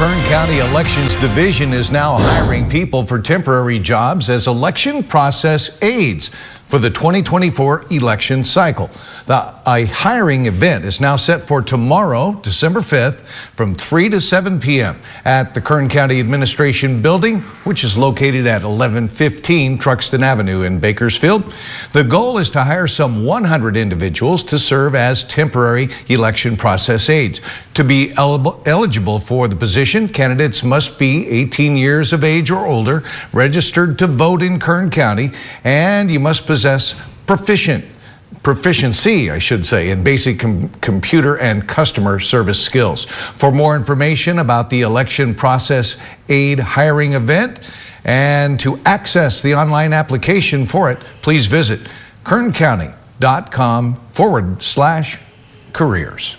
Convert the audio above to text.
Kern County Elections Division is now hiring people for temporary jobs as election process aides for the 2024 election cycle. The a hiring event is now set for tomorrow, December 5th, from 3 to 7 p.m. at the Kern County Administration Building, which is located at 1115 Truxtun Avenue in Bakersfield. The goal is to hire some 100 individuals to serve as temporary election process aides. To be eligible for the position, candidates must be 18 years of age or older, registered to vote in Kern County, and you must possess possess proficient proficiency, I should say, in basic com computer and customer service skills. For more information about the election process aide hiring event and to access the online application for it, please visit kerncounty.com forward slash careers.